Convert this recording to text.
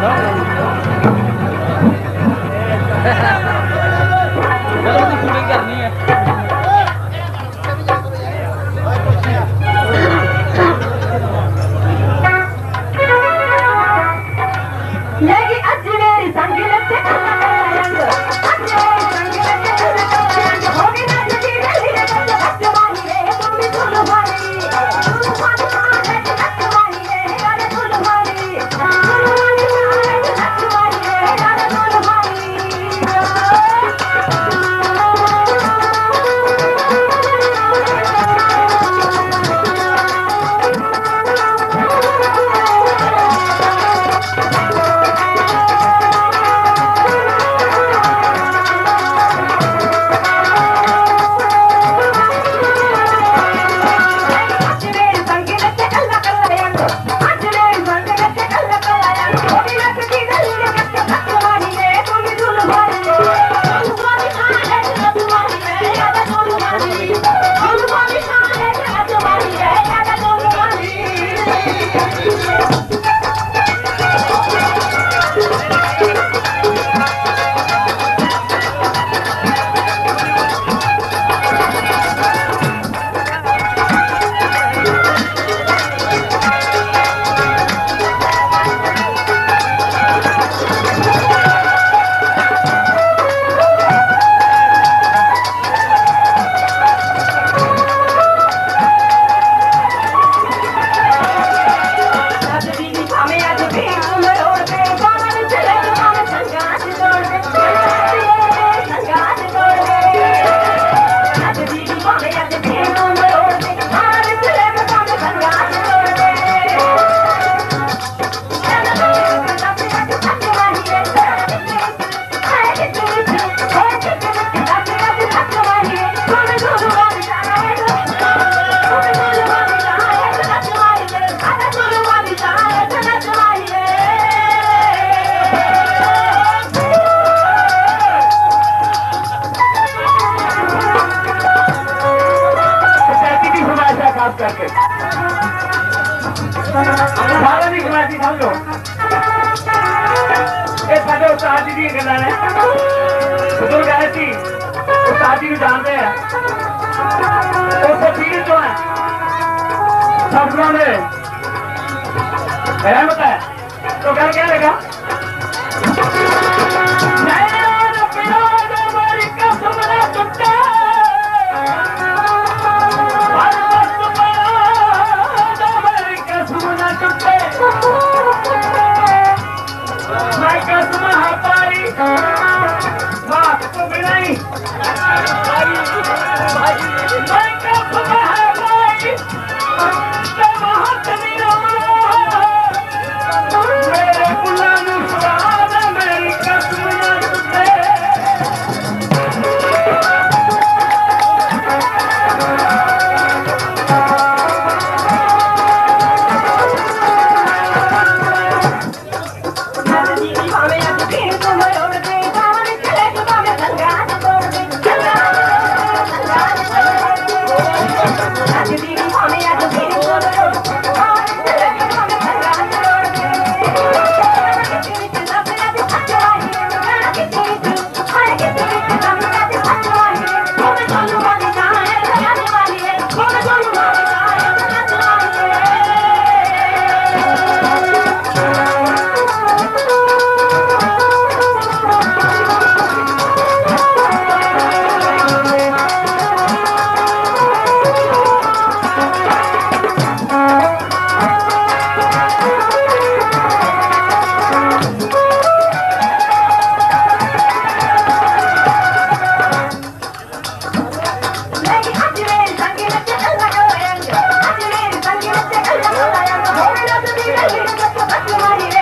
No. no. ਸਾਰਾ ਜੀ ਸਮਝੋ ਇਹ ਸਾਡੇ ਉਸਤਾਦ ਜੀ ਦੀਆਂ ਗੱਲਾਂ ਨੇ ਬਜ਼ੁਰਗ ਹੈ ਸੀ ਉਸਤਾਦ ਜੀ ਨੂੰ ਜਾਣਦੇ ਆ ਉਹ ਸਪੀਰ ਤੋਂ ਹੈ ਸਭ ਨੇ ਰਹਿਮਤ ਹੈ तो क्या क्या लगा Música Friday.